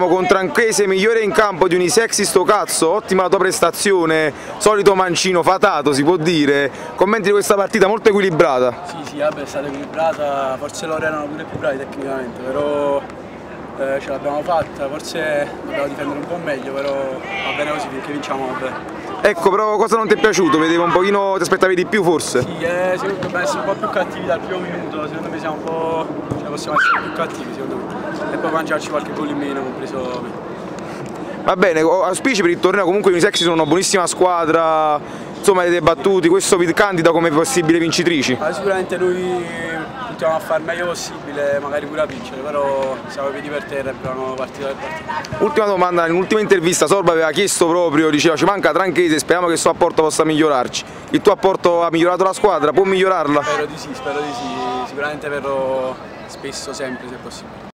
Tranchese migliore in campo di Unisexi sto cazzo, ottima la tua prestazione, solito mancino fatato si può dire. Commenti di questa partita molto equilibrata. Sì, sì, vabbè, è stata equilibrata, forse loro erano pure più bravi tecnicamente, però eh, ce l'abbiamo fatta, forse dobbiamo difendere un po' meglio, però va bene così finché vinciamo va bene. Ecco, però cosa non ti è piaciuto? Vedevo un pochino, ti aspettavi di più forse? Sì, eh, secondo me essere un po' più cattivi dal primo minuto, secondo me siamo un po'. Cioè possiamo essere più cattivi secondo me. E poi mangiarci qualche gol in meno, compreso me. Va bene, auspici per il torneo, comunque i Unisexi sono una buonissima squadra, insomma avete battuti, questo vi candida come possibile vincitrici? Allora, sicuramente noi puntiamo a fare il meglio possibile, magari pure a vincere, però siamo piedi per terra e abbiamo partita per partita. Ultima domanda, nell'ultima intervista Sorba aveva chiesto proprio, diceva ci manca Tranchese, speriamo che il suo apporto possa migliorarci. Il tuo apporto ha migliorato la squadra, può migliorarla? Spero di sì, spero di sì, sicuramente verrò spesso, sempre se possibile.